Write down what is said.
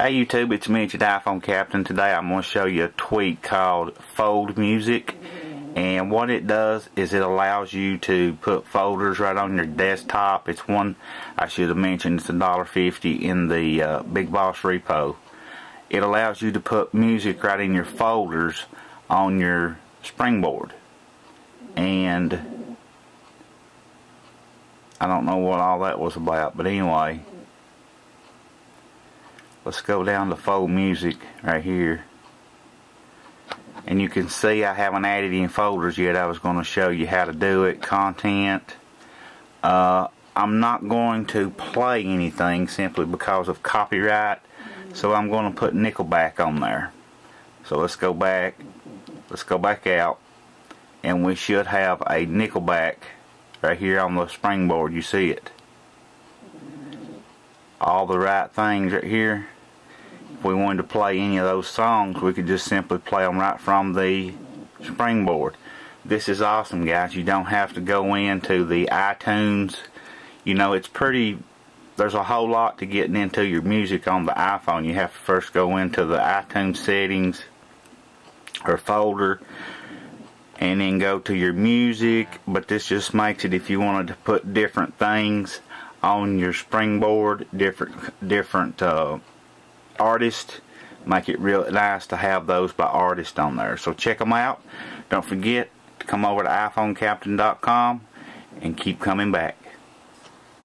Hey YouTube, it's Mitch at iPhone Captain. Today I'm going to show you a tweak called FoldMusic. And what it does is it allows you to put folders right on your desktop. It's one, I should have mentioned, it's $1.50 in the uh, BigBoss repo. It allows you to put music right in your folders on your springboard. And I don't know what all that was about, but anyway let's go down to FoldMusic right here. And you can see I haven't added any folders yet. I was going to show you how to do it content. Uh, I'm not going to play anything simply because of copyright so I'm going to put Nickelback on there. So let's go back let's go back out and we should have a Nickelback right here on the springboard. You see it? All the right things right here if we wanted to play any of those songs we could just simply play them right from the springboard. This is awesome guys. You don't have to go into the iTunes. You know it's pretty there's a whole lot to getting into your music on the iPhone. You have to first go into the iTunes settings or folder and then go to your music. But this just makes it if you wanted to put different things on your springboard different different uh, artist make it real nice to have those by artist on there. So check them out. Don't forget to come over to iPhoneCaptain.com and keep coming back